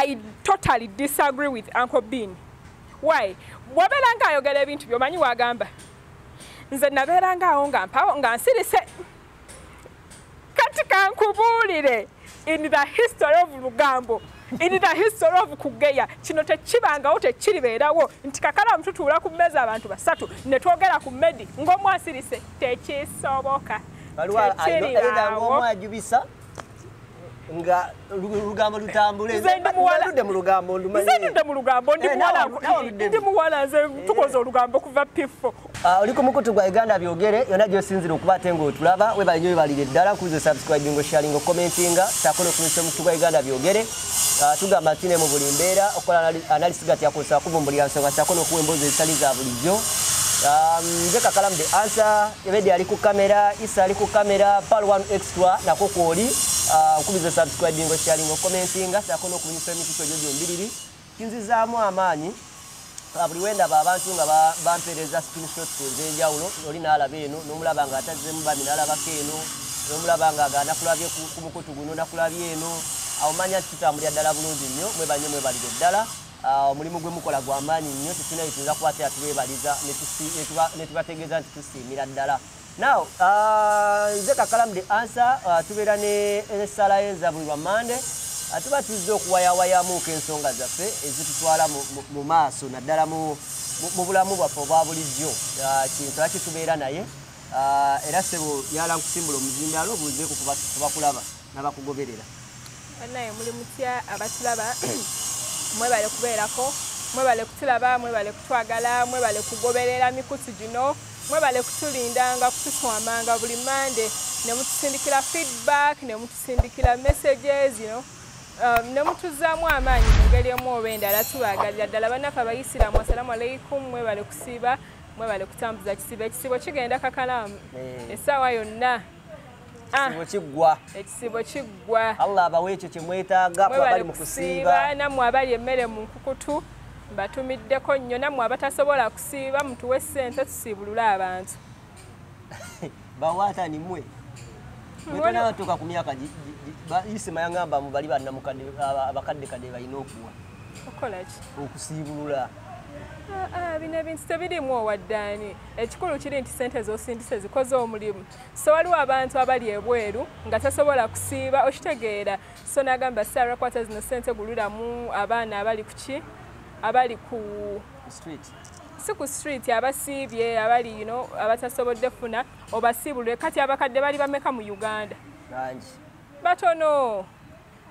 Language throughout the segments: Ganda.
i totally disagree with uncle bean why bwabeera nga ayogera ebintu byomanyi wagamba nze nabeerangaawo nga mpawo nga nsirise kati kankubuulire in the history of lugambo in the history of kugeya kino tekibangawo tekiribeerawo nti kakalamu tutuula ku mmeeza abantu basatu ne twogera ku medi ng'omwasirise tekisoboka waliwo omwajubisa nga lugambo lutambule. Nze ndi muwala- ludde mu lugambo ndudde mu lugambo ndi Eh, muwala nze tukoze olugambo kuva pifo Ah, oli ku mukutu gwa uganda byogere yonna gyosinzira okuba ate ngaotulaba webali nyo webalire ddala kuze subscribing osharing okomentinga sako nokumisa omukutu gwa uganda byogere. Ah, tugamba nti ne mu buli mbeera okola analisi gati akozesa kuvumbulira nsonga sako nokuwa emboozi ezitali za bulijjo nze kakalamu the answer ebedi ali ku kamera isa ali ku kamera pal 1 extra nako kwoli Ah, nkubiza subscribing osharing okomentinga sako nokubunyisa emikutu egyo gyombiriri kinzizaamu amaanyi. Buli wendaba abantu nga ba- bampeereza screenshots ez'enjawulo oli n'alaba eno n'omulaba nga atazzemu bami n'alabako eno n'omulaba nga aga nakulabye ku ku mukutu guno nakulabye eno. Awo manya nti tutambulira ddala bulungi nnyo mwebanye mwebalire ddala omulimu gwe mukola gwa maanyi nnyo tetulina yetuyinza kuba te atubeebaliza ne tubategeeza nti tusiimira ddala. Now ah, nze kakalamu the answer ah, tubeera ne essala yenza buli lwa mande Ah, tuba tuzze okuwayawayamuuko ensonga zaffe ezitutwala mu- maaso naddala mu mu- mu bulamu bwaffe obwa bulijjo. Ah, kintu aki tubeera naye Ah, era sebo yala nkusimbula omuzindalo obuuzeeku kubakulaba n'abakugoberera. Banaye muli mutya abatulaba mwebale kubeerako mwebale kutulaba mwebale kutwagala mwebale kugoberera mikutu gino mwebale kutulindanga kutuswamanga buli mande ne mutusindikira feedback ne mutusindikira messages you know? um, ne mutuzaamu amaanyi mu ngeri emu oba endala tubagalira ddala bannaffe abayisiraamu assalamu alaikum mwebale kusiiba mwebale kutambuza kisibo ekisibo kigenda kakalamu Eh. essaawa yonna Ah, sibo kiggwa ekisibo kiggwa allah abawe ekyo kye mwetaaga kuba bali mu kusiiba nammwe abali emmere mu nkukutu mbatumiddeko nnyo nammwe abatasobola kusiiba mutuwe ssente tusiibulule abantu. Bawaata nimwe mwetanatuuka ku myaka isima yangamba mu bali bannamukadde aba- abakaddekadde balina okuwa. Okola ki? Okusiibulula bino ebintu tebirimu owaddaani ekikulu kiri nti sente z'osindise zikoze omulimu. So waliwo abantu abali ebweru nga tasobola kusiiba okitegeera. So nagamba sarah kwata zino sente guliramu abaana abali ku ki? Abali ku street. Si ku street abasiibye abali know, abatasobodde funa obasiibulwe. Kati abakadde bali bameka mu uganda? Bangi. Batono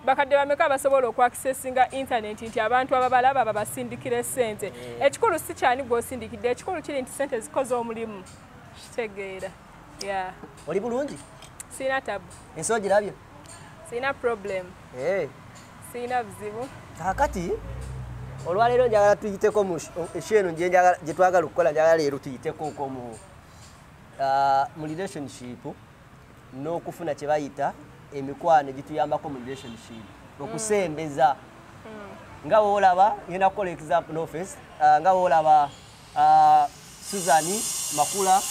bakadde bameka abasobola okwakisesinga intaneti nti abantu ababalaba babasindikire sente ekikulu si kyani gwosindikidde? Ekikulu kiri nti sente zikoze omulimu. Kitegeera. Ya oli bulungi? Siina tabu. Ensi ogirabye? Siina problem. Eh, siina buzibu. Kakati olwaleero njagala tuyiteko mu esheno gye twagala okukola njagala leero tuyiteko ko mu ah, mu relationship n'okufuna kye bayita emikwano egituyambako mu relationship okusembeza nga woolaba ngenda kukola example nofes nga woolaba ah, suzani makula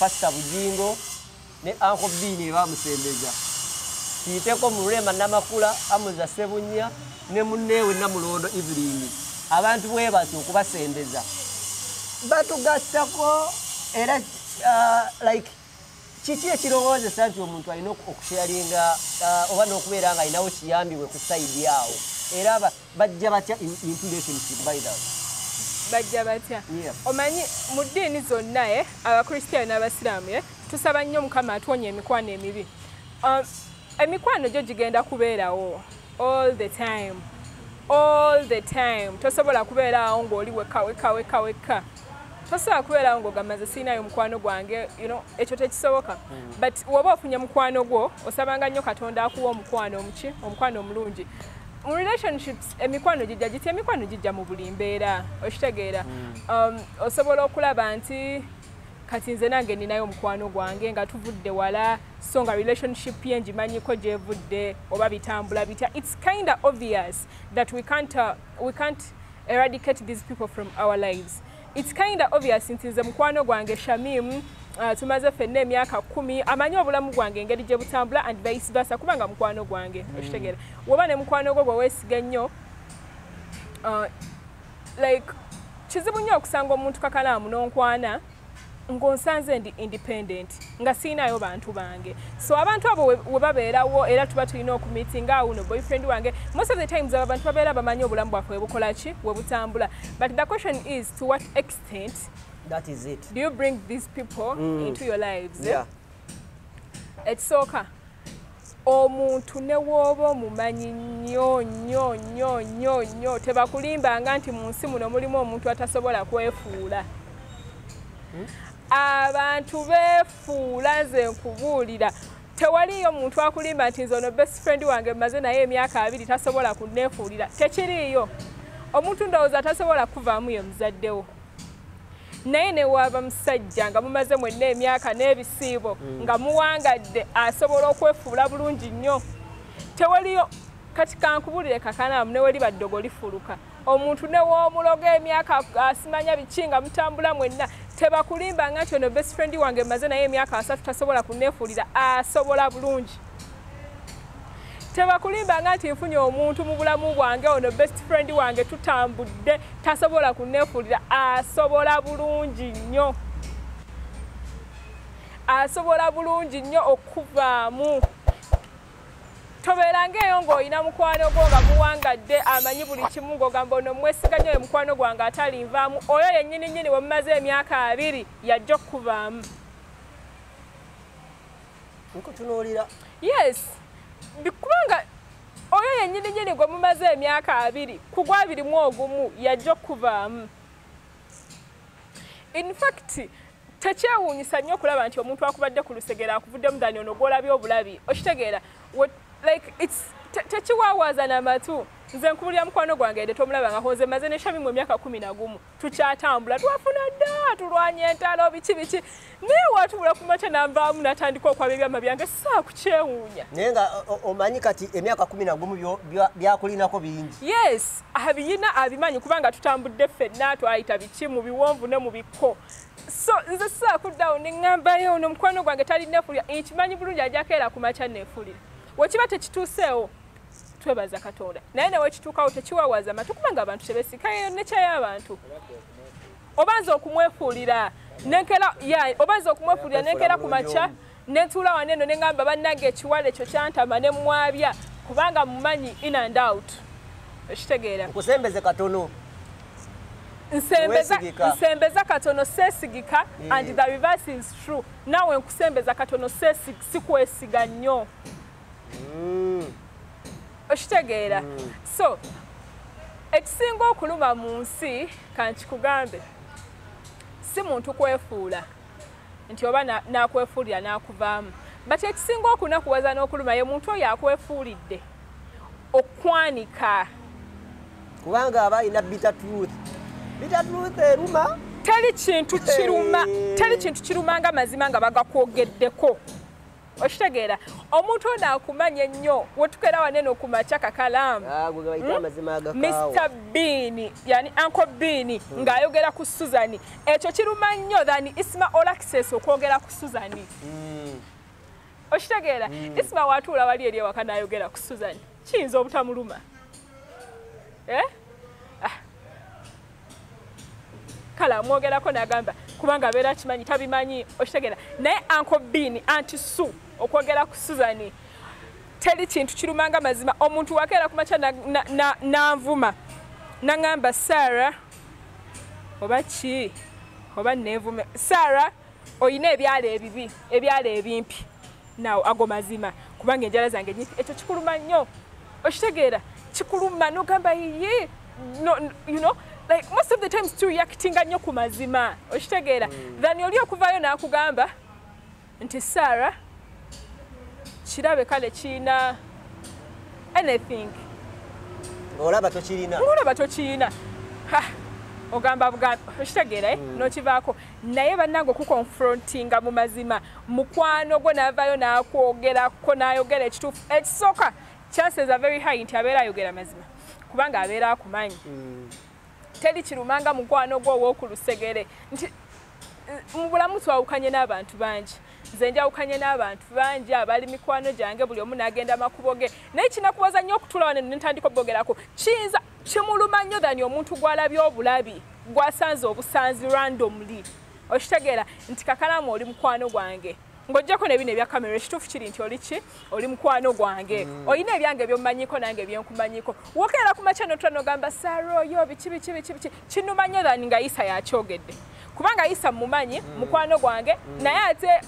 pasita bujingo ne anko bini bamusembeza. Tuyiteko mu lulema namakula amuza sebunya ne munneewe namulondo evelini abantu bwe batyo okubasembeza. Batugattako era uh, like kiki ekirowoozesa nti omuntu alina oku- okusharinga uh, oba n'okubeera nga alinawo kiyambibwe ku sayidi awo era ba- bajja batya in- into relationship by the way bajja batya? Omanyi mu ddiini zonna e abakristaayo n'abasiraamu e tusaba nnyo mukama atuwonya emikwano emibi. Um, emikwano gyo gigenda kubeerawo all the time all the time. Tosobola kubeeraawo ng'oli wekka wekka wekka wekka tosobola kubeerawo ng'ogamaze siinayo mukwano gwange you know, ekyo tekisoboka. But woba ofunye mukwano gwo osabanga nnyo katonda akuwa omukwano omuki omukwano omulungi. Mu relationships emikwano gijja gitya emikwano gijja mu buli mbeera okitegeera. Um, osobola okulaba nti kati nze nange ninayo omukwano gwange nga tuvudde wala so nga relationship ye ngimanyiko gyevudde oba bitambula bitya. Its kind of obvious that we can't, uh, we can't eradicate these people from our lives its kind of obvious nti nze mukwano gwange shamim uh, tumaze ffenna emyaka kumi. Amanyi obulamu bwange engeri gye butambula and vice versa kubanga mukwano gwange okitegeera. Woba ne mukwano gwo gwe weesiga ennyo uh, like kizibu nnyo okusanga omuntu kakalaamu n'onkwana ng'onsanze ndi independent nga siinayo bantu bange. So abantu abo we- we babeerawo era tuba tulina okumitinga awo no boyfriend wange most of the times abo abantu babeera bamanyi obulamu bwaffe webukola ki we butambula. But the question is to what extent that is it. do you bring these people Mm. into your lives? Yeah. ekisooka omuntu ne wooba omumanyi nnyo nnyo nnyo nnyo nnyo tebakulimbanga nti mu nsi muno mulimu omuntu atasobola kwefuula abantu beefuula nze nkubuulira. Tewaliyo muntu akulimba nti nze ono best friend wange mmaze naye emyaka abiri tasobola kunneefuulira tekiriiyo. Omuntu ndowooza tasobola kuvaamu ye muzaddewo naye ne waaba musajja nga mumaze mwenna emyaka n'ebisiibo nga muwangadde asobola okwefuula bulungi nnyo. Tewaliyo kati kankubulire kakanaamu ne weri baddogo lifuluka omuntu ne woomuloga emyaka asimanya biki nga mutambula mwenna tebakulimbanga nti ono best friend wange maze naye emyaka asatu tasobola kunneefuulira asobola bulungi. Tebakulimbanga nti nfunye omuntu mu bulamu bwange ono best friend wange tutambudde tasobola kunneefuulira asobola bulungi nnyo. Asobola bulungi nnyo okuvaamu tobeeranga eyo ng'olina mukwano gwo nga muwangadde amanyi buli kimu ng'ogamba ono mwesiganya oyo mukwano gwange atalinvaamu oyo yennyini nnyini we mumaze emyaka abiri yajja okukuvaamu. Nkutunuulira. Yes. Kubanga oyo yennyini nyini gwe mumaze emyaka abiri ku gwabirimu ogumu yajja okuvaamu in fact tekyewuunyisa nnyo okulaba nti omuntu akubadde ku lusegera akuvuddemu dani ono gwolabye obulabi. Okitegeera like its te- tekiwaawaza n'amatu. Nze nkubulira mukwano gwange ede tomulaba nga hoze maze neshamimu emyaka kumi na gumu tukyatambula twafuna dda tulwanya entalo biki biki. Naye watubula ku makya nanvaamu natandika okwaba ebyama byange saakukyewuunya. Naye nga omanyi kati emyaka kumi na gumu byo- bya- byakulinako bingi. Yes abiyina abimanyi kubanga tutambudde ffenna twayita biki mu biwonvu ne mu bikko. So nze saakuddawo neŋŋambayo ono mukwano gwange talinneefulira nkimanyi bulungi ajakeera ku makya neefulira wekiba tekituuseewo twebaza katonda. Naye newekituukawo tekiwawaza matu kubanga abantu tebesikayo nekyayo abantu obanza okumwefuulira nenkera ya obanza okumwefuulira nenkera ku makya nentuula wano eno neŋŋamba bannange ekiwala ekyo kyantama ne mwabya kubanga mumanyi in and out. Okitegeera. Nkusembeze katono. Nsembeza katono seesigika Mm. and the reverse is true. Naawe nkusembeza katono seesi- sikwesiga nnyo. Mm, okitegeera so ekisinga okuluma mu nsi kankikugambe si muntu kwefuula. Nti oba na- n'akwefuulira n'akuvaamu. But ekisinga okunakuwaza n'okuluma ye muntu oyo akwefuulidde okwanika. Kubanga aba alina bitter truth bitter truth eruma. Teri kintu kiruma teri kintu kiruma nga mazima nga bagakwogeddeko okitegeera omuntu ono akumanya ennyo wetukera waneno ku makya kakalaamu Ah, mr beani yani anko beani ng'ayogera ku suzani ekyo kiruma nnyo than isma olaxes okwogera ku suzani Mm, okitegeera isma watuula wali eri ewaka n'ayogera ku suzani kiyinza obutamuluma? Eh? Ah. kale amwogerako n'agamba kubanga abeera kimanyi tabimanyi. Okitegeera naye anko beani anti su okwogera ku suzani teri kintu kirumanga mazima. Omuntu wakeera ku makya na- na- na- nanvuma naŋŋamba sara oba ki? Oba nevume sara oyina ebyala ebibi ebyala ebimpi. Nawo ago mazima kubanga enjala zange nyimpi ekyo kikuluma nnyo okitegeera kikuluma nogamba ye no, you know, like most of the times tureactinga nnyo ku mazima. Okitegeera. Than oli okuvaayo n'akugamba nti sara kirabe kale kiina anything? Ng'olaba tokirina ngolaba tokiyina. Ha, ogamba bugambi okitegeera nokivaako. Naye bannange okukonfrontinga mu mazima mukwano gwo n'avaayo n'akwogerako n'ayogera ekituufu. Ekisooka chances are very high nti abeera ayogera mazima kubanga abeera akumanyi. Mm, teri kirumanga mukwano gwo ow'okulusegere nti eh, mu bulamu twawukanye n'abantu bangi nze njawukanye n'abantu bangi abali mikwano gyange buli omu n'agenda makubo ge. Naye kinakuwaza nnyo okutuula wano nentandika obbogerako kiyinza kimuluma nnyo dhani omuntu gwalabye obulabi gwasanze obusanzi randomly? Okitegeera nti kakalamu oli mukwano gwange. Ng'ojjako nebino ebya kamera ekituufu kiri nti oli ki? Oli mukwano gwange. Olina ebyange byomumanyiko nange byenkumanyiko wokeera ku makya notula nogamba saara oyo biki biki biki biki. Kinuma nnyo dhani nga isa yakyogedde. Kubanga isa mumanyi mukwano gwange naye ate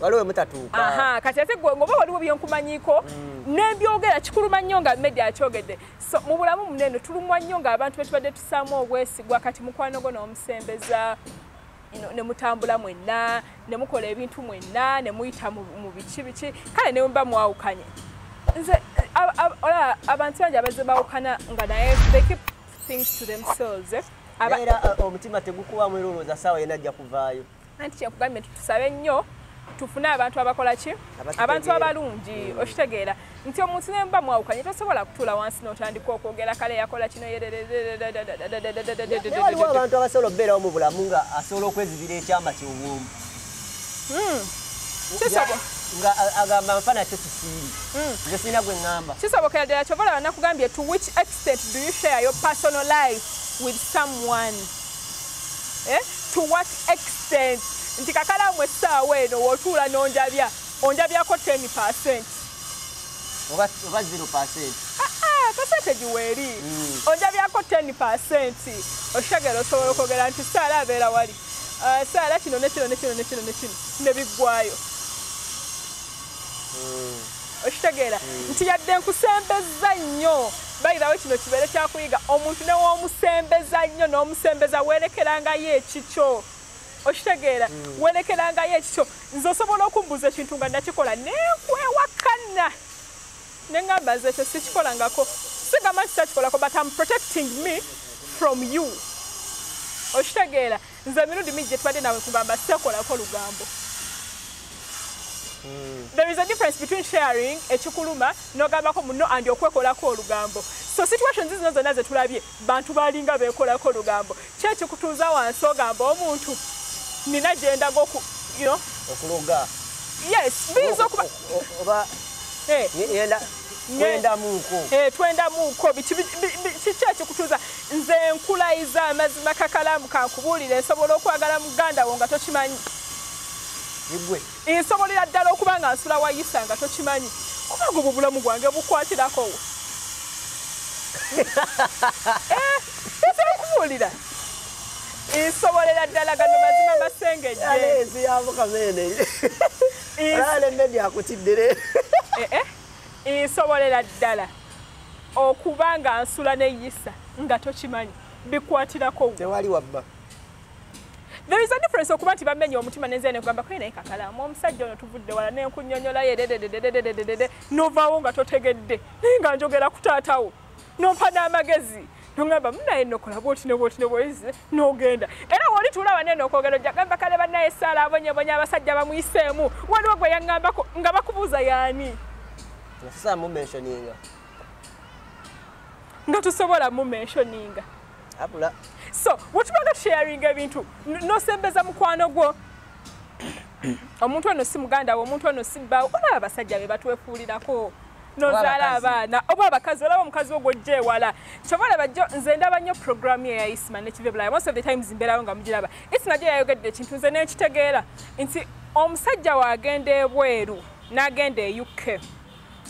waliwo emutatuuka aha kati ate gwe ngoba waliwo byenkumanyiko nembyogera kikuluma nnyo nga media akyogedde. So mu bulamu munene tulumwa nnyo ngaabantu betubadde tusaamu obwesigwa kati mukwano gwo n'omusembeza you know, ne mutambula mwenna ne mukola ebintu mwenna ne muyita mu biki biki. Kale ne mba mwawukanye. Nze olaba abantu bangi abazze bawukana nga naye they keep things to themselves. Eh. Era uh, omutima tegukubamu erowooza saawa yena ajja kuvaayo. Anti kyekugambye tusabe nnyo tufune abantu abakola ki abantu abalungi okitegeera nti omuntu nemba mwawukanye tosobola kutuula wansi n'otandika okwogera kale yakola kino naye waliwo abantu abasobola okubeerawo mu bulamu nga asobola okwezibira ekyama kyobwomu nga agamba nfana kyo kisiiri nze sirina gwe ŋŋamba kisobokera ddala kyova laba nakugambye to which extent do you share your personal life with someone eh? to what extent nti kakalamu essaawa eno wootuula n'onjabya onjabyako 10 percent. Oba oba 0 percent. Percentage weeri. Onjabyako 10 percent. Okitegera osobola okwogera nti saala abeera wali. Ah, saala kino nekino nekino nekino nekino nebiggwayo okitegeera nti yadde nkusembeza nnyo. Bayirawo kino kibeere kyakuyiga omuntu newomusembeza nnyo n'omusembeza weerekerangayo ekikyo okitegeera. Weerekerangayo ekikyo nze osobola okumbuuza ekintu nga nakikola nenkwewakana neŋŋamba nze ekyo sikikolangako. Sigamba nti takikolako but am protecting me from you. Okitegeera. Nze emirundi mingi gye tubadde nawe kugamba sekolako lugambo. There is a difference between sharing ekikuluma n'ogambako muno andi okwekolako olugambo. So situations zino zonna zetulabye bantu balinga bekolako olugambo kyekikutuuza wansi ogamba omuntu nina gyendaga oku you know, okuloga yes biyinza okuba O- o- oba Eh, yenda kwendamuuko eh, twendamuuko biki bi- bi- bi- kiki ekikutuuza nze nkulayiza amazima kakalamu kankubuulire nsobola okwagala muganda wo nga tokimanyi. Igwe. Nsobolera ddala okuba nga nsula wayisa nga tokimanyi. Kubanga obwo bulamu bwange bukwatirako we nkubuulira nsobolera ddala gano mazima medi akutiddere Eh, eh, nsobolera ddala okuba nga nsula neyisa nga tokimanyi bikwatirako tewali wabba there is a difference okuba nti bamenya omutima nenze nekugamba kwe naye kakalamu omusajja ono tuvudde wala nenkunyonyolayo dedededededede novaawo nga totegedde naye nga njogera ku taatawo nompa n'amagezi nogamba munaye nokola bwoti ne bwoti ne bwoti nogenda. Era woli tuula wanene okwogera ojja gamba kale bannaye esaala abonyebonya abasajja bamuyiseemu waliwo gwe yaŋŋambako nga bakubuuza yaani? Nasa mumensioninga nga tusobola mumensioninga apula so wetubanga tusharinga ebintu nosembeza mukwano gwo? Omuntu ono si muganda we omuntu ono si bbawo olaba abasajja be batwefuulirako nozaala abaana. Oba abakazi olaba omukazi wo gwojja ewala kyoba olaba jjo nze ndaba nnyo programu ye ya isma nekiva ebulaya most of the times mbeerawo nga mugiraba. Isma gye yayogedde ekintu nze nenkitegeera nti omusajja waagenda ebweru n'agenda e uk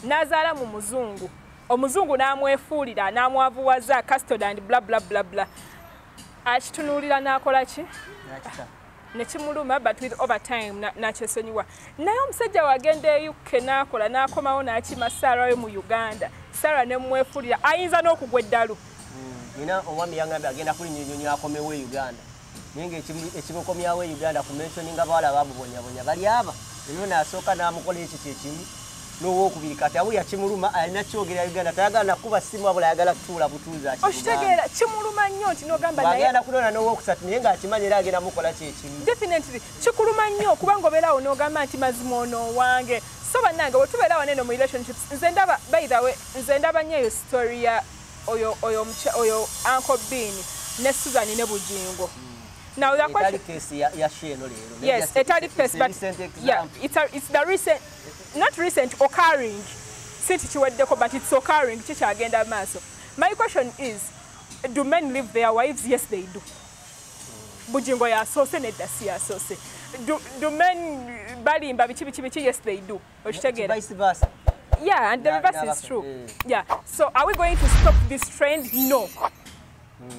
n'azaala mu muzungu. Omuzungu n'amwefuulira n'amwavuwaza custody and bla bla bla bla. Akitunuulira n'akola ki nekimuluma but with overtime na- nakyesonyiwa naye omusajja wagenda e uk n'akola n'akomawo n'akima saara we mu uganda. Saara nemwefuulira ayinza n'okugwa eddalu. Nina omwami yangambye agenda kulinyonyonyo akomewo e uganda. Naye nga ekimukomyawo e uganda ku mensioninga bawala babubonyabonya bali aba. Eno nasooka n'amukola ekyo kyekimu n'owokubiri kati awo yakimuluma alina kyogera uganda tayagala nakuba simu wabula ayagala kutuula butuuzi okitegeera kimuluma nnyo nti n'ogamba naye bwagenda kunona n'owokusatu naye ng'akimanyi era agenda mukola kyekimu definitely kikuluma nnyo kubanga obeerawo n'ogamba nti mazima ono owange so bannange bwetubeera wanene mu relationships nze ndaba by the way nze ndaba nnyo eyo story ya oyo oyo oyo uncle bean ne susan ne bujingo now the question etali kesi ya ya sheeno leero yes etali face but yeah it's, a, it's the recent not recent occurring. Si tikiweddeko but it's occurring kikyagenda maaso my question is do men leave their wives? Yes they do. Bugingo yasoose nedda si yasoose do, do men balimba biki biki biki yes they do. Okitegeera vice versa. Yeah and the Yeah, reverse yeah, is true. mm. yeah. So are we going to stop this trend? No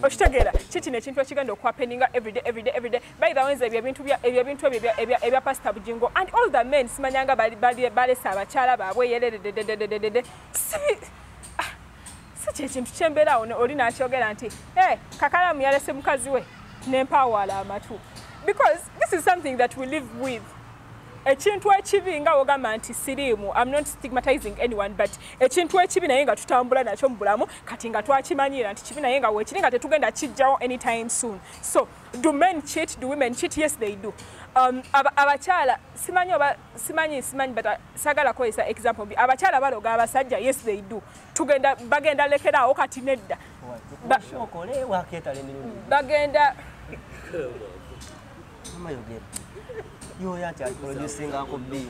okitegeera kikino ekintu ekigenda okuhappeninga everyday everyday everyday baithawenza ebyo ebintu ebyo ebintu ebyo ebya- pasita bugingo and all the men simanyanga balese abakyala baabwe yererededededede si kyekintu kyembeerawo oli nakyogera nti e kakalamu yalese mukazi we nempawaala amatu because this is something that we live with ekintu ekibi nga wogamba nti siriimu i'm not stigmatizing anyone but ekintu ekibi naye nga tutambula nakyo mu bulamu kati nga twakimanyira nti kibi naye nga wekiri nga tetugenda kijjawo anytime soon. So do men cheat do women cheat? Yes they do. Um, aba- abakyala simanyi oba simanyi simanyi but uh, sagala kwesa example mbi. Abakyala baloga abasajja yes they do. Tugenda bagenda lekeraawo kati nedda. Bagenda yoyo anti aliproducingako bii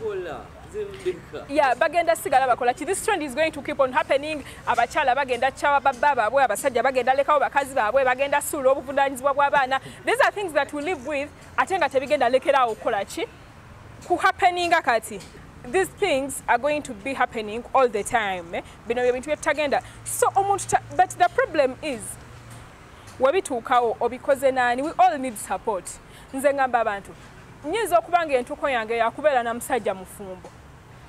yeah bagenda sigala bakola ki? This trend is going to keep on happening. Abakyala bagenda kyawa babba baabwe abasajja bagenda lekawo bakazi baabwe bagenda suula obuvunanyizibwa bw'abaana these are things that we live with ate nga tebigenda lekeraawo okukola ki? Ku happeninga kati these things are going to be happening all the time. Bino bye bintu byetutagenda so omuntu but the problem is webituukawo obikoze naani we all need support. Nze ngamba abantu nyinza okuba nga entuko yange yakubeera na musajja mufumbo.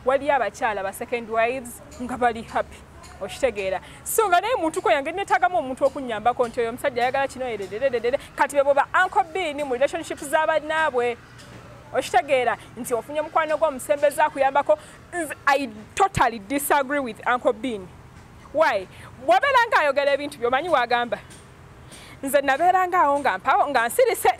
Waliyo abakyala ba second wives nga bali happy okitegeera. So nga naye muntuko yange netagamu omuntu okunyambako nti oyo omusajja ayagala kino eredededede kati bebo ba uncle beani mu relationship z'abannaabwe okitegeera nti ofunye mukwano gw'omusembeza akuyambako Nze- i totally disagree with uncle bean. Why? Bwabeera nga ayogera ebintu byomanyi wagamba. Nze nabeeranga awo nga mpawo nga nsirise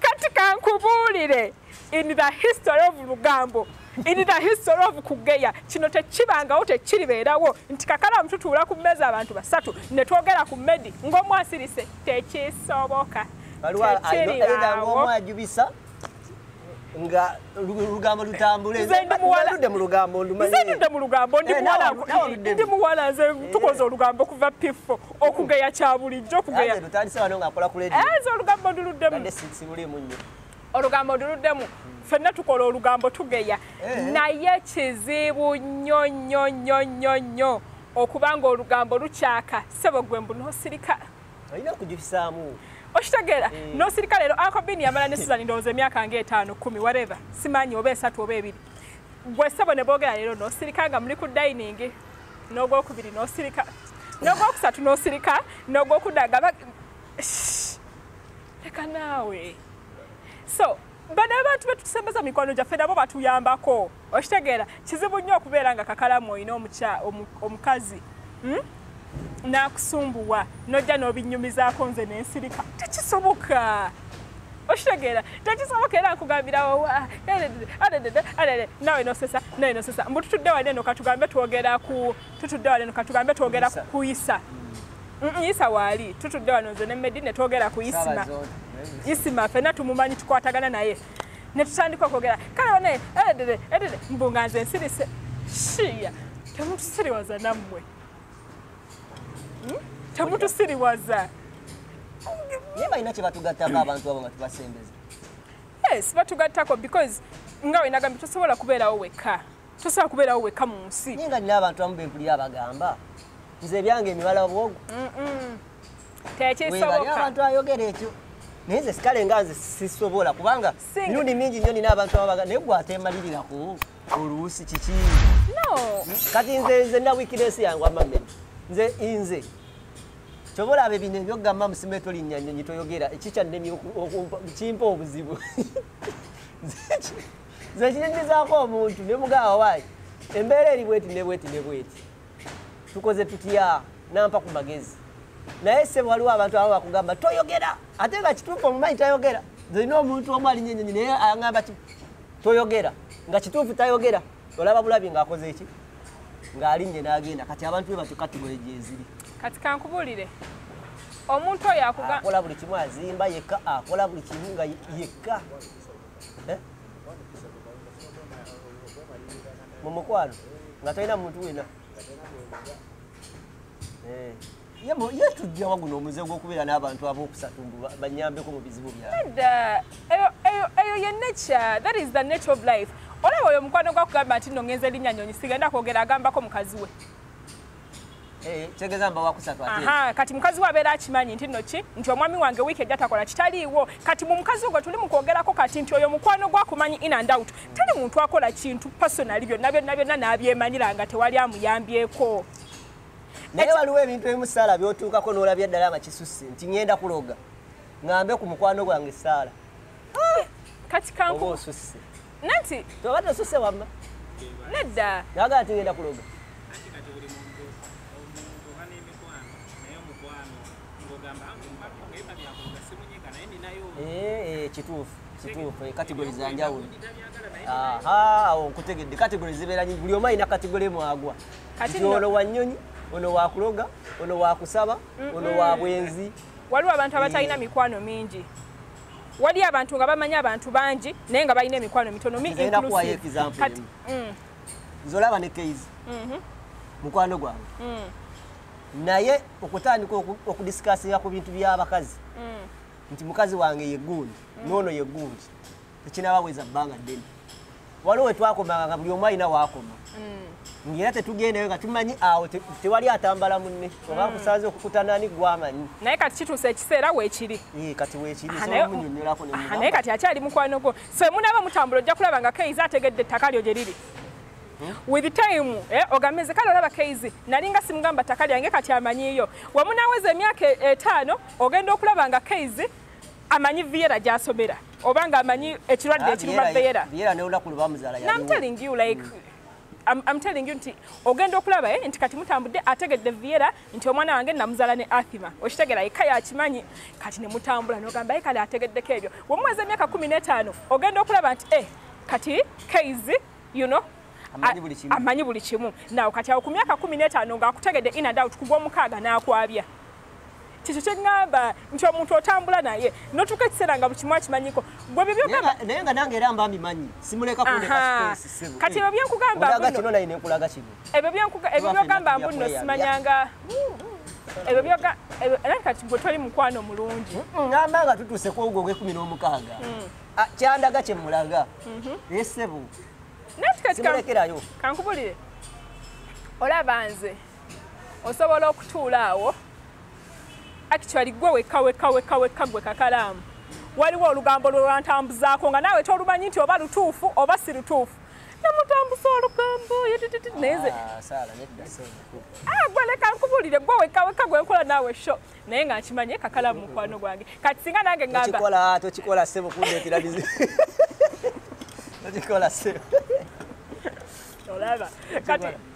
kati kankubuulire in the history of lugambo in the history of kugeya kino tekibangawo tekiribeerawo nti kakalamu tutuula ku mmeeza abantu basatu ne twogera ku medi ng'omwasirise tekisoboka waliwo either tekiribaawo nga lu- lugambo lutambule. Ludde mu lugambo ndidde mu lugambo ndi Eh, muwala. ndi mu- muwala nze tukoze olugambo kuva pifo okugeya kya bulijjo okugeya Anze lutandise wano ng'akola ku ledio Eh, olugambo nduluddemu olugambo nduluddemu ffenna tukola olugambo tugeya. Eh. naye kizibu nnyo nnyo nnyo nnyo nnyo okuba nga olugambo lukyaka. Sebo gwe mbu nosirika. Olina okujubisaamu okitegeera nosirika leero akobini yamala ne susan ndowooza emyaka nga etaano kumi wareva simanyi oba esatu oba ebiri. Gwe sebo ne boogera leero nosirika nga muli ku dining n'ogwokubiri nosirika n'ogwokusatu nosirika Shh. leka naawe. So bano abantu betusembeza mikwano gyaffe nabo batuyambako. Okitegeera kizibu nnyo okubeera nga kakalamu olina omukazi hmm? N'akusumbuwa nojja n'obinyumizaako nze nensirika tekisoboka. Okitegeera tekisoboka era nkugambirawo nawe nosesa nawe nosesa. Mbu tutudde wali eno katugambe twogera ku tutudde wali eno katugambe twogera ku isa Mm, isa waali tutudde wano nze ne medi ne twogera ku isima isima fenna tumumanyi tukwatagana naye. Netutandika okwogera kale one edede edede mbunga nze nsirise. Shiya temutusiriwaza nammwe? Temutusiriwaza naye balina kye batugattako abantu abo nga tubasembeza yes batugattako because nga wenagambye tosobola kubeerawo wekka. Tosobola kubeerawo wekka mu nsi. Naye nga nina abantu abamu bempulira abagamba nze ebyange emibala bwogo tekisoboka. abantu ayogera ekyo naye nze sikale nga nze sisobola kubanga mirundi mingi nnyo nina abantu ababaga naye gwatemalirirako oluusi kiki? No. Kati nze nze na wikinesi yange amamedi nze nze. Kyoba olaba ebino ebyokugamba musime tolinnya nyonyi toyogera ekikyannemye kimpa obuzibu. Nze- kinenyezaako omuntu ne mugaba waayi embeera eri bweti ne bweti ne bweti. Tukoze tutya? Nampa ku magezi. Naye se waliwo abantu abo bakugamba toyogera! Ate nga kituufu omumanyi tayogera. Nze nina omuntu omu alinya enyonyi naye aŋamba toyogera. Nga kituufu tayogera. Olaba bulabi ng'akoze eki ng'alinnye n'agenda. Kati abantu be batyo kategole gyeziri kati kankubuulire. Omuntu oyo akola buli kimu azimba yekka akola buli kimu nga ye- yekka. Eh? mu mukwano nga talina muntu wena Eh. Ye mu- ye tujjawa guno omuze gw'okubeera n'abantu ab'okusatu banyambeko mu bizibu byabwe eyo eyo- eyo ye nature that is the nature of life olaba oyo mukwano gwakugamba nti no ngenza erinnya nyonyi sigenda kwogera agambako mukazi we. Eh, kitegeeza mba wakusatu ate? Kati mukazi we abeera akimanyi nti nno ki? Nti omwami wange wiiki ejja takola kitaliiwo. Kati mu mukazi gwe tuli mu kwogerako kati nti oyo mukwano gwakumanyi in and out. Teri muntu akola kintu personali byonna byonna byonna n'abyemanyira nga tewali amuyambyeko. Naye waliwo ebintu ebimu saala byotuukako n'olabya ddala amakisusse nti ngenda kuloga. Ŋŋambe ku mukwano gwange saala kati oba kanku osusse nanti toba tosusse wamma nedda. Nagala ti ngenda kuloga. Ati kati buli muntu omuntu oba n'emikwano naye omukwano ng'ogamba mpappa ng'eba byakuloga simunyega naye ninayo. Eh, eh, kituufu kituufu eh, kategori za njawulo. tabyagala naye aha awo nkutegedde. Kategori zibeera nyingi buli omu alina kategori mwagwa Kati nti nno- ono wa nnyonyi ono wakuloga ono wakusaba ono wa bwenzi. Waliwo abantu abatalina mikwano mingi wali abantu nga bamanyi abantu bangi naye nga balina emikwano mitono mi Nze nakuwayo inclusive. example Kati- emu. Mm, nze olaba ne keizi mhm, mukwano gwange. Mm, naye okutandika oku- okudisikasinga ku bintu by'abakazi mm. nti mukazi wange ye gundi noono ye gundi tekinabaweza bbanga ddene. Waliwo we twakomanga nga buli omu alina waakoma ngaera tetugendayo nga tumanyi awo te- tewali atambala munne oba kusanze okukutanani gwamanyi. Naye kati kituusa ekiseera weekiri kati weekiri Aha, naye- kati akyali mukwano gwo. So munaaba mutambula ojja kulaba nga keizi ategedde ettaka lyo gye liri. With time eh, ogambeze kale olaba keizi nalinga simugamba ttaka lyange kati amanyiiyo. Wamunaaweza emyaka e- etaano ogenda okulaba nga keizi amanyi viera gy'asomera oba nga amanyi ekirwadde ekiruma I'm telling you, like, I'm, I'm telling you nti ogenda okulaba eh, nti kati mutambudde ategedde viera nti omwana wange namuzaala ne athima okitegera eka yakimanyi kati ne mutambula nogamba ye kale ategeddeko ebyo. Wemuweza emyaka kumi n'etaano ogenda okulaba nti eh, kati keizi you know, Amanyi buli kimu. nawe kati awo ku myaka kumi n'etaano ng'akutegedde in and out ku gw'omukaaga n'akwabya kikyo kyeŋŋamba nti omuntu otambula naye notuuka ekiseera nga bukimu akimanyiko gwe byo byogamba naye nga nange era mba mbimanyi simuleka Aha. kuleka space sebo. Kati Eh, ebyo byenkugamba mbuno byakulya simanyanga. Ebyo byoga era kati gwe toli mukwano mulungi. Ngamba nga tutuuse ku ogwo ogwekumi n'omukaaga. Ah, kyandaga kyemulaga naye sebo naye ti kati kan- simulekerayo. kankubulire olaba nze osobola okutuula awo actually gwe wekka wekka wekka wekka gwe kakalaamu waliwo olugambo lwe lwantambuzaako nga naawe tolumanyi nti oba lutuufu oba si lutuufu. Namutambuza olugambo naye Ah, Ah, gwe leka nkubulire gwe wekka wekka gwe nkola naawe sho. Naye nga nkimanyi kakalamu mukwano gwange. Kati singa nange ngamba tokikola sebo kundeetera bizibu tokikola sebo olaba.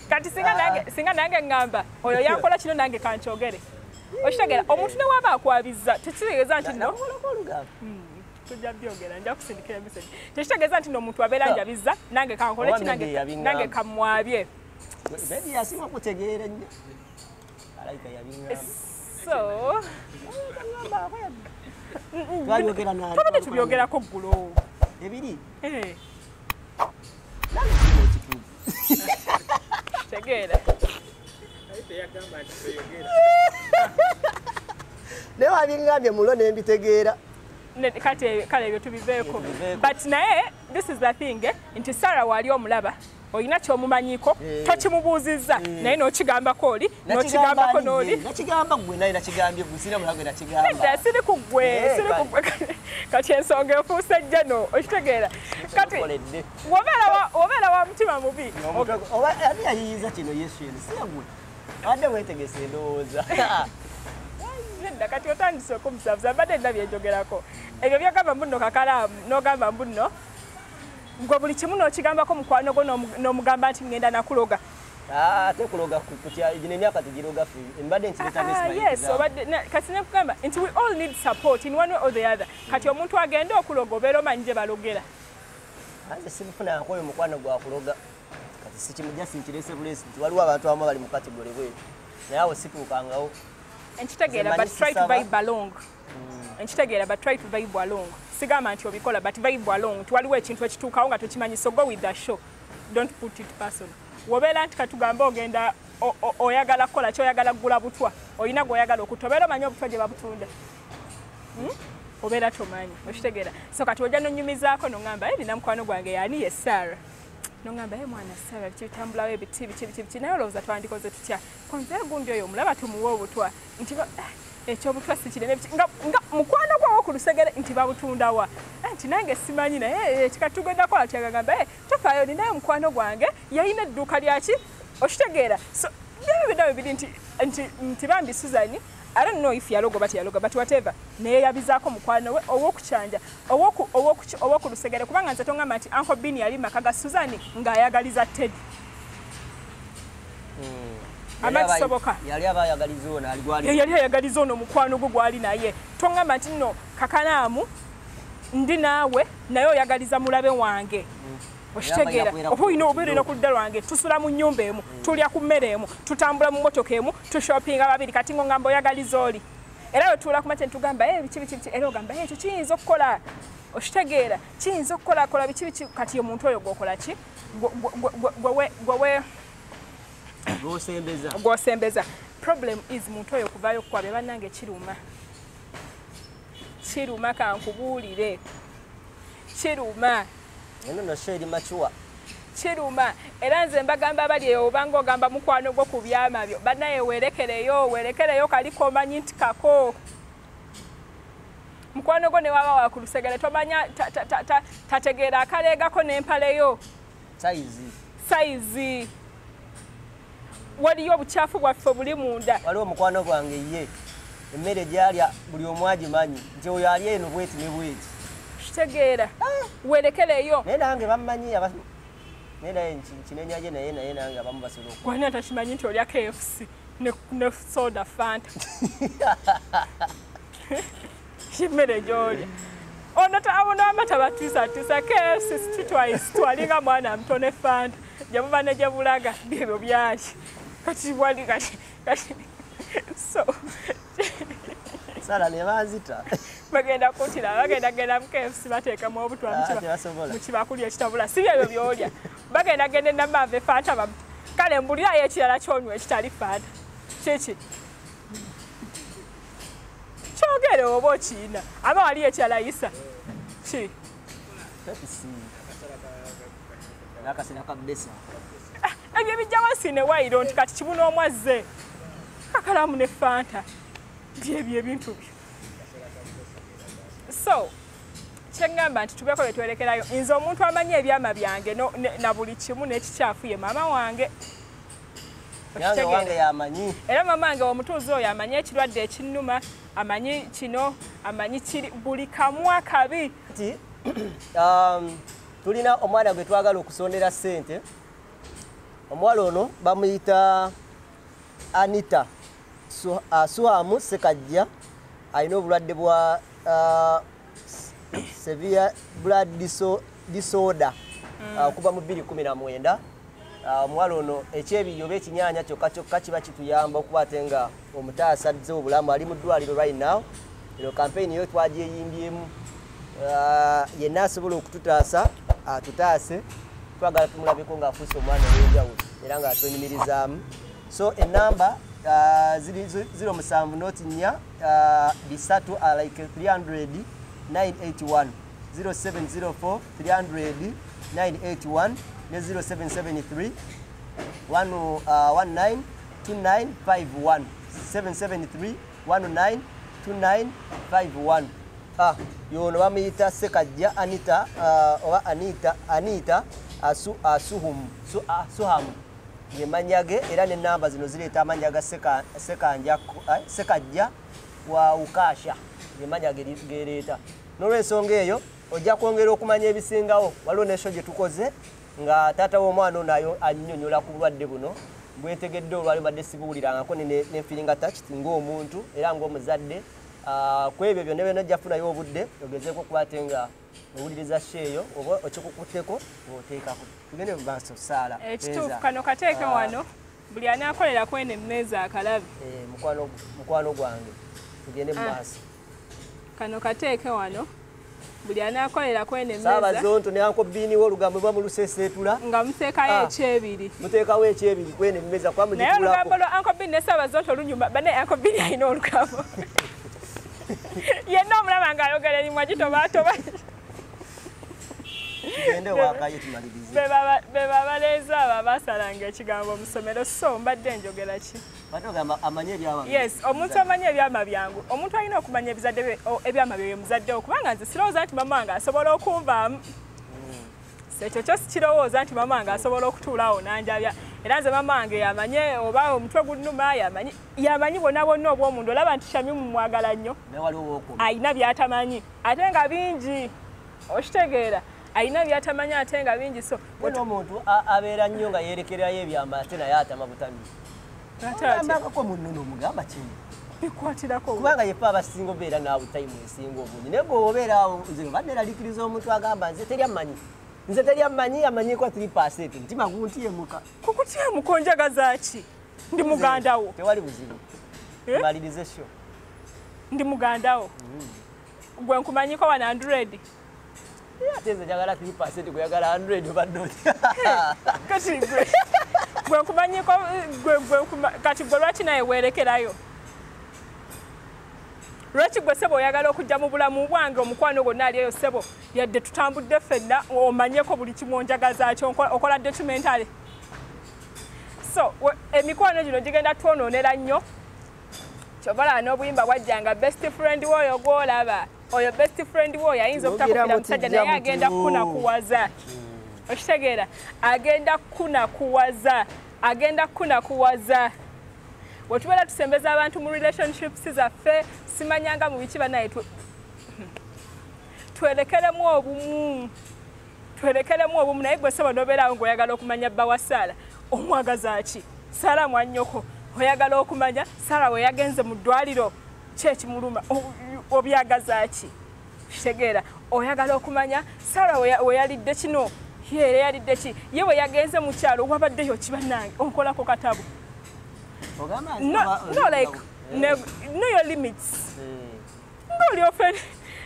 Kati singa nange singa nange ngamba oyo yankola kino nange kankyogere okitegeera omuntu ne waba akwabiza tekitegeeza nti olugambo tujja byogera nja kusindikira message tekitegeeza nti n'omuntu abeera njabiza nange kankole ki nange kamwabye yasinga kutegeera nnyo. Alayika yabiŋŋamba so tubadde tubyogerako ggulo. Ebiri? Eh, tegeera teyagamba nti toyogera naye wabiŋŋambye mulo ne mbitegeera. Ne- kati kale ebyo tubiveeko. But naye this is the thing eh, nti sara waali omulaba olina kyomumanyiko Eh. tokimubuuzizza. Eh. naye n'okigambako oli n'okigambako n'oli. nakigamba gwe naye nakigambye gwe sina mulago nakigamba. Siri ku ggwe Eh, siri ku ggwe. Kati ensonga efuuse jjano okitegeera. Kati wobeera wa- mutima mubi. Oba ani yayiyiza kino yesu eno sigwe abadde weetegese endowooza. Nedda kati otandise okumusabuza mbadde nina byenjogerako. Ebyo byogamba mbuno kakalaamu n'ogamba mbuno gwe buli kimu n'okigambako mukwano gwo n'omu- n'omugamba nti ngenda nakuloga. Ate kuloga ku- kutya gino emyaka tugiroga ffe mbadde nkireta Ah, kati nekugamba nti we all need support in one way or the other. Kati omuntu agenda okuloga obeera omanyi gye balogera. Anze sibufunanko oyo mukwano gwakuloga kati sikimujja sinkirese bulesi nti waliwo abantu abamu bali mu kategori bwetu naye awo situukangawo enkitegeera but try to vibe along. Enkitegeera but try to vibe along. Sigamba nti obikola but vibe along. Nti waliwo ekintu ekituukawo nga tokimanyi so go with the show. Don't put it person wobeera nti katugambe ogenda oyagala kukola kyoyagala kugula butwa olina gweoyagala okutta obeera omanyi obutwa gye babutunda. Hmm? obeera tomanyi okitegeera. So kati ojja nonyumizaako noŋamba ebina mukwano gwange yani ye sara noŋamba ye mwana sara kitambulawo ebiti biki biki biki naye olowooza twandikoze tutya konze gundi oyo omulaba tumuwe obutwa nti ba- eh, ekyobutwa si biki nga mukwano gwawo ku lusegere nti babutundawa Eh, nti nange simanyi naye kikati tugenda kola tyagagamba e tofaayo ninayo mukwano gwange yalina edduuka lyaki okitegeera so byebyo byonna bibiri nti bambi suzani I don't know if yalogo but yalogo but whatever. Naye yabizaako mukwano we ow'okukyanja ow'oku- ow'oku- ow'oku lusegere kubanga nze tongamba nti uncle bin yali maka ga suzani ng'ayagaliza tedi Yali Ama aba- kisoboka. yali ayagaliza ono mukwano gwe gwali naye. Tongamba nti nno kakanaamu ndi naawe naye oyagaliza mulabe wange okitegeera oba olina obeerera ku dda lwange tusula mu nnyumba emu tulya ku mmere emu tutambula mu motoka emu tushopinga babiri. Kati ngo ngamba oyagaliza oli era wetuula ku makye nitugamba "Eh, biki biki era ogamba "Eh, ekyo kiyinza okukola. Okitegeera kiyinza okukolakola biki biki kati omuntu oyo gwokola ki? Gwe- gwe- gwe- gwe- gwe- gwe bosembeza gwosembeza. problem is muntu oyo kuvayo kwabe bannange kiruma. Kiruma kankubuulire. Kiruma eno no sheri machuwa. Kiruma era nze mbagamba bali eyo obanga ogamba mukwano gwo ku byama byo. Bannaye weerekereyo weerekereyo kaliko omanyi nti kako. Mukwano gwo ne waba wakulusegere tomanya ta- ta- ta- ta- tategeera akaleegako n'empaleyo saizi. Sayizi waliyo obukyafu bwaffe buli munda. Waliwo mukwano gwange ye. Emmere gyalya buli omu agimanyi. Nti oyo ali eno bweti ne bweti kitegeera. Weerekereyo naye nange bammanyi naye nki- kinenyaje naye naye nange abamu basobola gwani atakimanyi nti olya kfc ne, soda fanta? Emmere gyolya ono tabono amata batuusatuusa kfc sitwise twalinga mwana muto ne fanta. Gyebuba ne gyebulaga byebyo byali kati wali kati kati so sala ne banzita bagenda kutira bagenda genda mu kfc bateekamu obutwa mu Ah, kiba- tebasobola. mu kibakuli ekitabula si byebyo byolya. Bagenda genda enamava efanta bamu kale mbulirayo ekirala kyonywa ekitali fanta. Kiki? Kyogere oba okiina? Aba waliyo ekirala yisa ki? Kabesa ebyo ebijjawo siine wairo nti kati kibuna omwazze kakalamu ne fanta. Byebyo ebintu byo so kyeŋŋamba nti tubeeko betwerekerayo nze omuntu amanyi ebyama byange na buli kimu n'ekikyafu ye maama wange. Era maama wange omutuuzi oyo amanyi ekirwadde ekinnuma amanyi kino amanyi kiri buli kamu akabi nti um, tulina omwana gwe twagala okusondera ssente. Omuwala ono bamuyita anita uh, suhamu sekajja alina obulwadde bwa severe blood diso- disorder. Uh, okuva mu 219 Uh, omuwala ono ekyebiyo oba ekinyanya kyokka kyokka kiba kituyamba okuba ate nga omutaasa azze obulamu. Ali mu ddwaliro right now. Eno kampeyini yo twagyeyimbyemu Uh, yenna asobola okututaasa atutaase. Twagala tumulabeko ng'afuuse omwana ow'enjawulo era ng'atwenyumirizaamu so enamba uh, ziri 07 not nnya. uh, bisatu uh, like 300 981 0704 300 981 ne 0773 one, uh, 19 2951 773 19 2951 ah, yono bamuyita sekajja anita uh, oba anita anita asu, asuhum su, asuham. Gemanya ge era nenamba zino zireeta amanya ga sekajja wa ukasha gemanya gereeta. N'olwensonga eyo ojja kwongera okumanya ebisingawo waliwo nesho gye tukoze nga taata w'omwana ono ayo annyonnyola ku bulwadde buno bwetegedde olwali badde sibuwulirangako nenfiringa takiti ng'omuntu era ng'omuzadde ku ebyo byonna byonna ojja kufunayo obudde ogezeeko okuba ate nga owuliriza sheeyo oba okikukutteko ng'oteekako tugende mu maaso saala ekituufu Eza. kano kateeke wano. Buli anaakolera kweno emmeeza akalabe eh, mukwano gwange tugende mu Ah. maaso. Kano kateeke wano buli anaakolera kwenemeza saabazonto ne anko bini w'olugambo bwa mulusesetula nga muteekayo Ah. ekyebiri. Muteekawo ekyebiri kwene mumeza kwa naye olugambo lwa ankobini ne saabazonto olunyuma bane ankobini alina olugambo. Yenna omulaba ng'ayogera wakayo tumalirize. be babaleeza abo abasalanga ekigambo mu ssomero so mbadde njogera ki yes omuntu amanyi ebyama byangu. Omuntu alina okumanya ebizadde ebyama bye muzaddewo kubanga nze sirowooza nti mama nga asobola okunvaamu ekyo kyo sikirowooza nti mama nga asobola okutuulawo nanjabya. Era nze mama wange yamanye oba omutwe gunnuma yamanyi yamanyi bwonna bwonna obw'omuntu. Olaba nti shami mumwagala nnyo. Ayina byatamanyi. Ate nga bingi. Okitegeera. Ayina byatamanyi ate nga bingi so omuntu abeera nnyo nga yerekerayo ebyama ate naye atama butami munno n'omugamba kimu bikwatirako kubanga yefe abasinga obeera naabutayimu esinga obungi. Naye gwe obeera awo nze badde eraliikiriza omuntu agamba nze teri amanyi. Nze teri amanyi amanyiko 3 pasent ntima guntyemuka kukutya mukonjagaza ki? Ndi muganda wo. tewali buzibu. Eh? malirize sho. Ndi muganda wo. Gwe nkumanyiko wana 100 ate nze njagala 3 pasent gweyagala 100 obadde oti kati gwe gwe nkumanyiko kati gwe lwaki naye weerekerayo lwaki gwe sebo oyagala okujja mu bulamu bwange omukwano gwonna ali eyo? Sebo yadde tutambudde ffenna omanyeko buli kimu onjagaza kyo nkola- okola documentary. So emikwano gino gigenda twonoonera nnyo. Kyobalaba n'obuyimba bwajjanga best friend woyo gwolaba oyo best friend woyo ayinza muti musajja jja naye agenda muti, kunakuwaza okitegeera agenda kunakuwaza agenda kunakuwaza. Wetubeera tusembeza abantu mu relationships zaffe simanyanga mu biki banaye twe- twerekeremu obumu twerekeremu obumu. Naye gwe sebo nobeerawo ngaoyagala okumanya bba wa saala omwagaza ki? Saala mwannyoko oyagala okumanya? Saala we yagenze mu ddwaliro kyekimuluma obyagaza ki? Kitegeera oyagala okumanya? Saala we ya- we yalidde kino ye era yalidde ki? Ye we yagenze mu kyalo wabaddeyo kibannange onkolako katabo. No, like ne, know your limits. Ngaoli ofere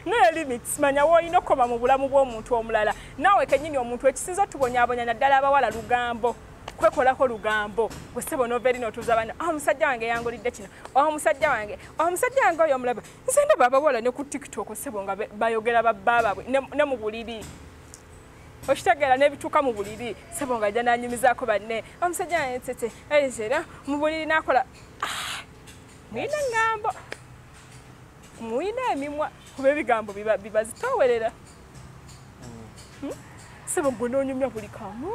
know your limits. Manya woolina okukoma mu bulamu bw'omuntu omulala. Naawe kenyini omuntu ekisinza otubonyabonya naddala abawala lugambo. Kwekolako lugambo. Gwe sebo nova eri notuuza bana omusajja wange yangulidde kino. Omusajja wange. Omusajja wange oyo omulaba nze ndaba abawala ne ku tiktok sebo nga bayogera babba baabwe ne mu buliri okitegeera n'ebituuka mu buliri. Sebo nga ajja nanyumizaako banne. Omusajja tete era mu buliri nakola Ah, mulina eŋŋambo mulina emimwa. Kuba ebigambo biba- bibazitoowerera. Hmm? sebo gwe noonyumya buli kamu?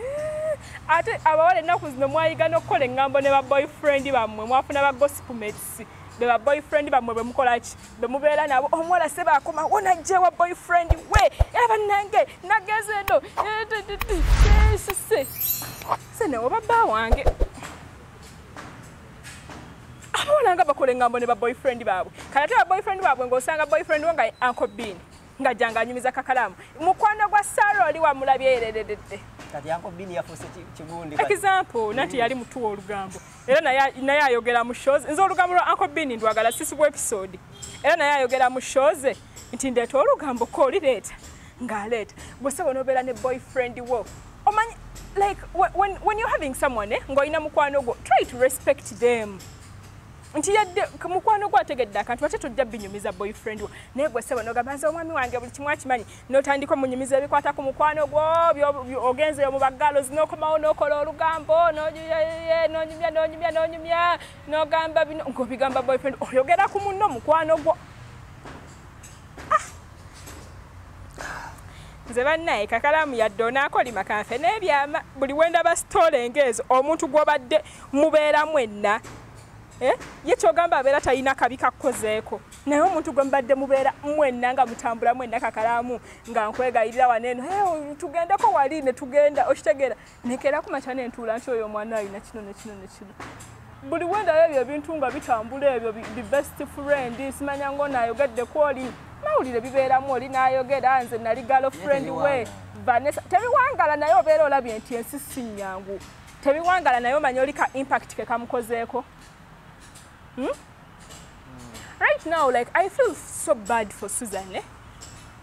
Eh, ate abawala ennaku zino mwayiga n'okukola eŋŋambo ne baboyfriend bammwe mwafuna ba gospel mates be ba boyfriend bammwe be mukola ki? Be mubeera nabo. Omuwala sebe akoma wonajjewa boyfriend we? Aba nange nageze eno Eh, eh, sise se newe babba wange. Abawala nga bakola eŋŋambo ne ba boyfriend baabwe. Kale ate ba boyfriend baabwe ng'osanga boyfriend wo nga uncle bean ng'ajjanga anyumiza kakalaamu mukwano gwa saara oli wamulabye ererededde kati yako bini ya fose kigundi kati. example nati yali mutuwa olugambo era naye ayogera mu shows nze olugambo lwa uncle bini ndwagala sisibwa episode. Era naye ayogera mu shows nti ndeeta olugambo ko olireeta ng'aleeta bwe sebo nobeera ne boyfriend wo omanyi like when- when, when you're having someone eh, ng'olina mukwano gwo try to respect them nti yadde mukwano gwo ategedde akantu ate tojja binyumiza boyfriend wo naye gwe sebo nogamba nze omwami wange buli kimu akimanyi notandika omunyumiza ebikwata ku mukwano gwo ogenzeyo mu bagalozi n'okomawo n'okola olugambo n'onyumya n'onyumya n'onyumya n'ogamba bino ng'obigamba boyfriend oyogera ku munno mukwano gwo Ah! nze bannaye kakalaamu yadde onaakolima kanfe n'ebyama buli wendaba sitole ng'ezo omuntu gw'obadde mubeera mwenna? Ye kyogamba abeera talina kabi kakkozeeko. Naye omuntu gwe mubadde mubeera mwenna nga mutambula mwenna kakalaamu nga nkwegayirira waneeno "Eh, tugendeko wali ne tugenda okitegeera. Nekera kumakya nentuula nti oyo omwana alina kino nekino nekino buli wendaba ebyo ebintu nga bitambula ebyo bi best friend simanya ngo naayogedde ku oli. Mawulire bibeeramu oli naayogera nze nali girlfriend we. vanessa tebiwangala naye obeera olabye nti ensi si nnyangu. Tebiwangala naye omanya oli ka impact ke kamukozeeko right now like i feel so bad for susan eh?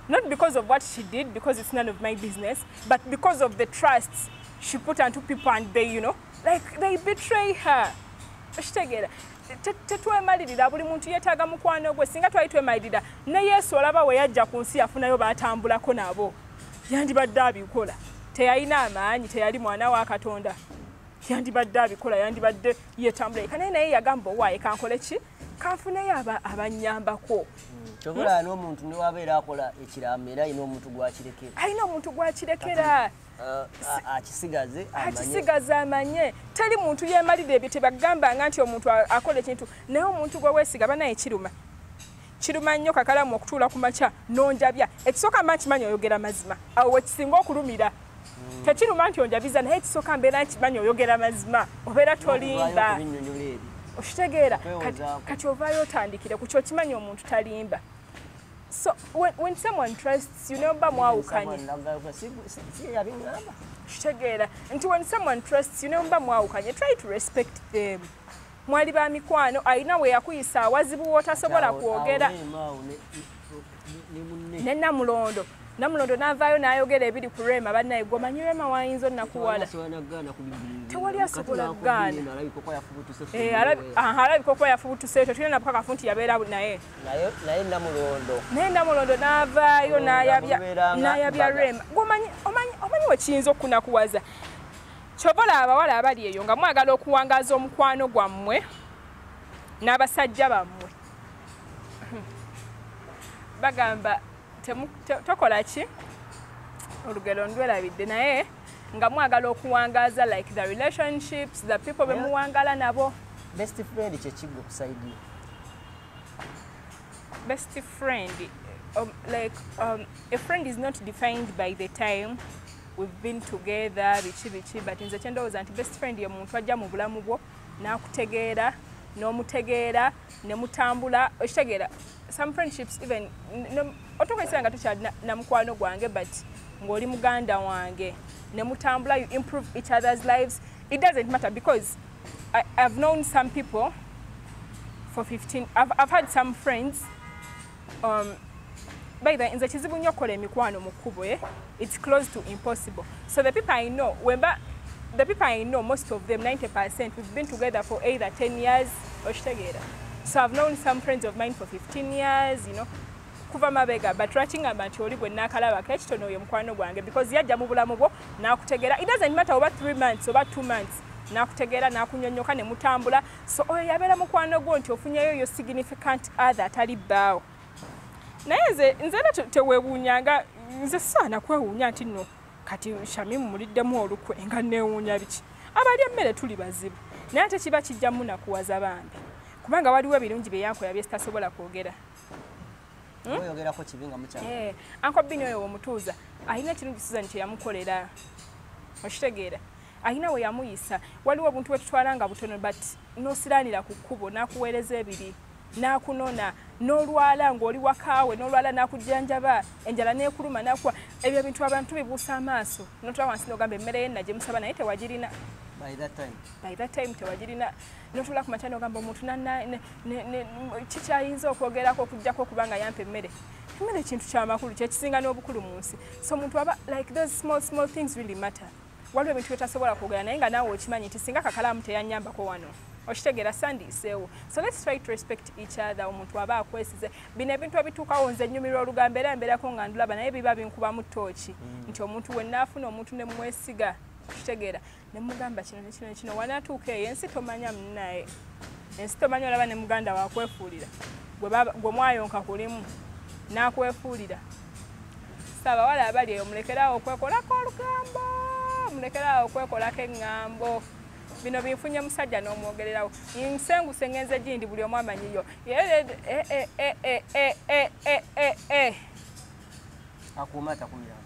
not because of what she did because it's none of my business but because of the trust she put onto people and they you know like they betray her. Okitegeera Te- tetwemalirira buli muntu yeetaaga mukwano gwe singa twali twemalirira ne yesu olaba we yajja ku nsi yafunayo baatambulako nabo. Yandibadde abikola. Teyalina amaanyi teyali mwana wa katonda yandibadde abikola yandibadde yetambula. Eka naye naye yagamba owaaye kankole ki? Kanfuneyo aba- abanyambako. Kyobulaba n'omuntu newabeera akola ekiraamo era ayina omuntu gwakirekera. Alina omuntu gwakirekera. Akisigaze amanye. Akisigaza amanye. Teri muntu yemalira ebyo tebagambanga nti omuntu akola ekintu. Naye omuntu gwe weesiga banaye kiruma. Kiruma nnyo kakalamu okutuula ku makya nonjabya. Ekisooka mba nkimanyi oyogera mazima. Awo wekisinga okulumira tekiruma nti onjabiza naye ekisooka mbeera nkimanyi oyogera mazima obeera tolimba. Okitegeera kati- ovaayo otandikire ku kyokimanyi omuntu talimba so when, when someone trusts you nemba mwawukanye kitegeera nti when someone trusts you nemba mwawukanye try to respect them mwali ba mikwano alina we yakuyisa awazibu wootasobola kwogera ne namulondo n'avaayo n'ayogera ebiri ku rema bannaye gomanyi rema wayinza onnakuwala? Tewali asobola. Eh, aha, alabika okuba yafubutuse ekyo tulina nabukakafu nti yabeera naye. Naye namulondo. N'avaayo n'ayabya rema. Omanyi omanyi wekiyinza okunakuwaza? Kyobola abawala abali eyo nga mwagala okuwangaza omukwano gwammwe n'abasajja bammwe. Bagamba temu- te- tokola ki? Olugero ndwerabidde naye nga mwagala okuwangaza like the relationships the people bemuwangala nabo. Best friend kyekigwe kusaidi best friend um, like um, a friend is not defined by the time we've been together biki biki but nze kyendowooza nti best friend ye muntu ajja mu bulamu bwo n'akutegeera n'omutegeera ne mutambula okitegeera some friendships even otokaisira nga tokyali na- mukwano gwange but ng'oli muganda wange ne mutambula you improve each other's lives. It doesn't matter because I, i've known some people for 15 I've, I've had some friends um, by the nze kizibu nnyo okukola emikwano mu kkubo eh? it's close to impossible. So the people i know wemba the people i know most of them 90 percent we've been together for either 10 years okitegeera so i've known some friends of mine for 15 years you know. Kuva mabega but lwakingamba nti oli bwe naakalabako ekitono oyo mukwano gwange. Because yajja mu bulamu bwo n'akutegeera it doesn't matter oba 3 months oba 2 months n'akutegeera n'akunyonnyoka ne mutambula. So oyo yabeera mukwano gwo nti ofunyeyo yo significant other atali bbaawo. Naye nze nze era te- teweewuunyanga nze saana kwewuunya nti nno kati shamimu muliddemu olukwe nga neewuunya biki? Abalya emmere tuli bazibu. Naye ate kiba kijjamu nakuwaza bambi kubanga waliwo ebirungi bye yankola bye sitasobola kwogera. Oyogerako kibi nga mukyala. Eh, anko bini oyo womutuuza alina ekirungi susan kyeyamukolera okitegeera. Alina we yamuyisa. Waliwo obuntu bwetutwala nga butono but n'osiranira ku kkubo n'akuweereza ebiri n'akunona n'olwala ng'oli wakaawe n'olwala n'akujjanjaba enjala n'ekuluma n'akuwa. Ebyo bintu abantu bibuusa amaaso notula wansi n'ogamba emmere yenna gye musaba naye tewagirina by that time. By that time tewagirina notula ku makya nogamba omuntu kikyayinza okwogerako okugjako okubanga yampa emmere? Emmere kintu kyamakulu kyekisinga n'obukulu mu nsi. So omuntu aba like those small small things really matter. Waliwo ebintu byetasobola kwogera naye nga naawe okimanyi nti singa kakalaamu teyanyambako wano okitegeera sandiiseewo. So let's try to respect each other. Omuntu aba akwesize. Bino ebintu ebituukawo nze nnyumirwa olugambo era mbeerako nga ndulaba naye biba binkubamu tooki nti omuntu wennaafuna omuntu ne mwesiga okitegeera ne mugamba kino nekino nekino wanaatuuka eyo ensi tomanya munnaye. Ensi tomanya olaba ne muganda wakwefuulira gwe mwayonka kulimu n'akwefuulira. Saabawala abali eyo mulekeraawo okwekolako olugambo mulekeraawo okwekolako eŋŋambo. Bino binfunye musajja n'omwogererawo. Nsenguse ngenze gindi buli omu amanyiyo. Akuuma takumira